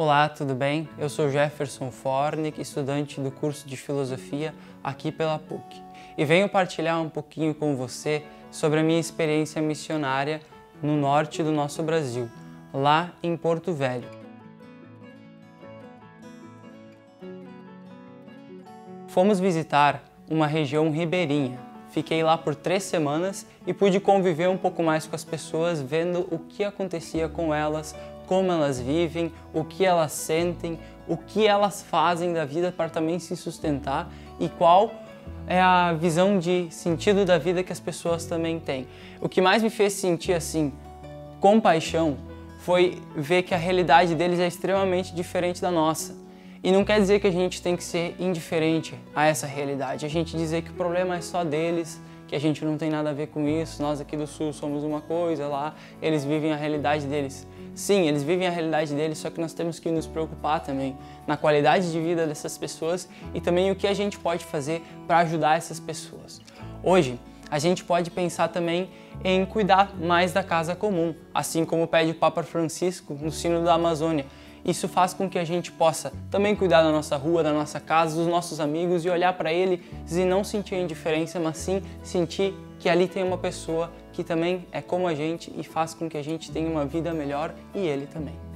Olá, tudo bem? Eu sou Jefferson Fornick, estudante do curso de Filosofia aqui pela PUC, e venho partilhar um pouquinho com você sobre a minha experiência missionária no norte do nosso Brasil, lá em Porto Velho. Fomos visitar uma região ribeirinha. Fiquei lá por três semanas e pude conviver um pouco mais com as pessoas, vendo o que acontecia com elas, como elas vivem, o que elas sentem, o que elas fazem da vida para também se sustentar e qual é a visão de sentido da vida que as pessoas também têm. O que mais me fez sentir assim, compaixão, foi ver que a realidade deles é extremamente diferente da nossa. E não quer dizer que a gente tem que ser indiferente a essa realidade. A gente dizer que o problema é só deles, que a gente não tem nada a ver com isso, nós aqui do Sul somos uma coisa, lá eles vivem a realidade deles. Sim, eles vivem a realidade deles, só que nós temos que nos preocupar também na qualidade de vida dessas pessoas e também o que a gente pode fazer para ajudar essas pessoas. Hoje, a gente pode pensar também em cuidar mais da casa comum, assim como pede o Papa Francisco no Sino da Amazônia. Isso faz com que a gente possa também cuidar da nossa rua, da nossa casa, dos nossos amigos e olhar para eles e não sentir indiferença, mas sim sentir que ali tem uma pessoa que também é como a gente e faz com que a gente tenha uma vida melhor e ele também.